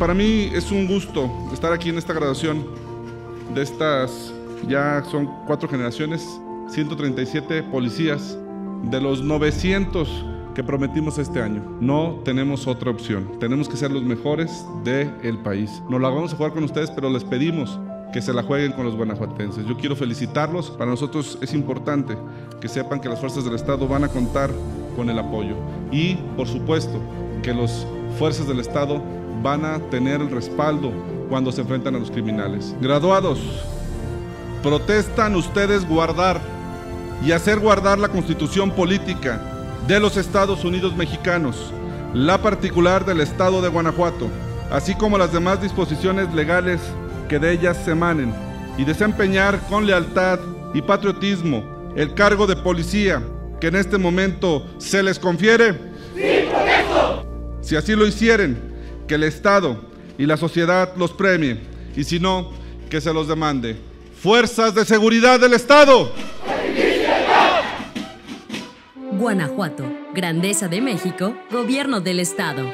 para mí es un gusto estar aquí en esta graduación de estas, ya son cuatro generaciones, 137 policías de los 900 que prometimos este año. No tenemos otra opción. Tenemos que ser los mejores del país. Nos la vamos a jugar con ustedes, pero les pedimos que se la jueguen con los guanajuatenses. Yo quiero felicitarlos. Para nosotros es importante que sepan que las fuerzas del Estado van a contar con el apoyo. Y, por supuesto, que las fuerzas del Estado van a tener el respaldo cuando se enfrentan a los criminales. Graduados, protestan ustedes guardar y hacer guardar la constitución política de los Estados Unidos mexicanos, la particular del Estado de Guanajuato, así como las demás disposiciones legales que de ellas se emanen, y desempeñar con lealtad y patriotismo el cargo de policía que en este momento se les confiere? ¡Sí! Si así lo hicieren, que el Estado y la sociedad los premien, y si no, que se los demande. Fuerzas de seguridad del Estado. Guanajuato, Grandeza de México, Gobierno del Estado.